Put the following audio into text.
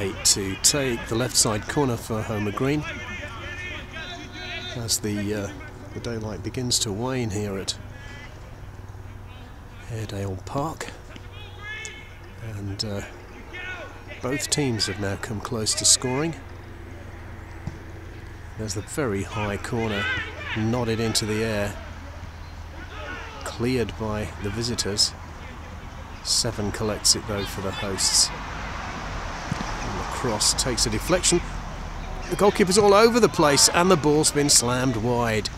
eight to take the left side corner for Holmer Green. As the uh, the daylight begins to wane here at Airedale Park. And uh, both teams have now come close to scoring. There's the very high corner nodded into the air cleared by the visitors. Seven collects it though for the hosts cross takes a deflection. The goalkeeper's all over the place and the ball's been slammed wide